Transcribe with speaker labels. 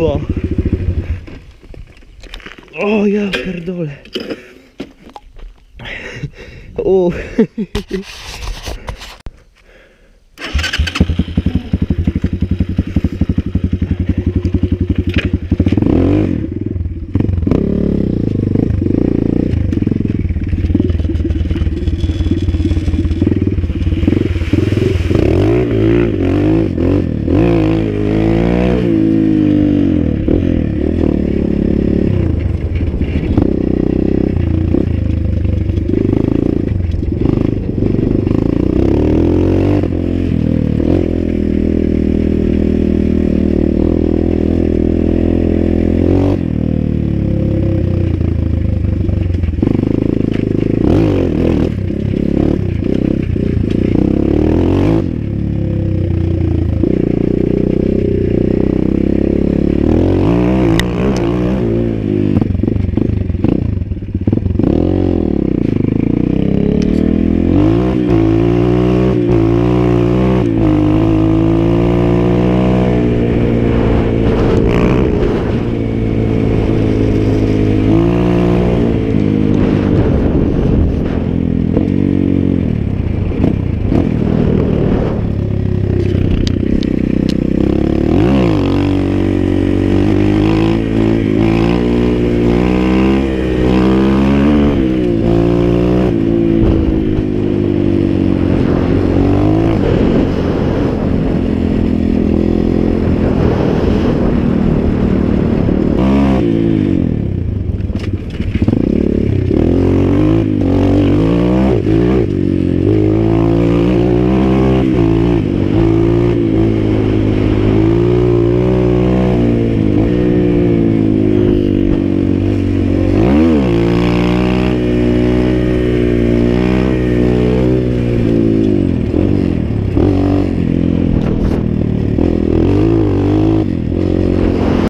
Speaker 1: kurwa. O ja pierdolę. O.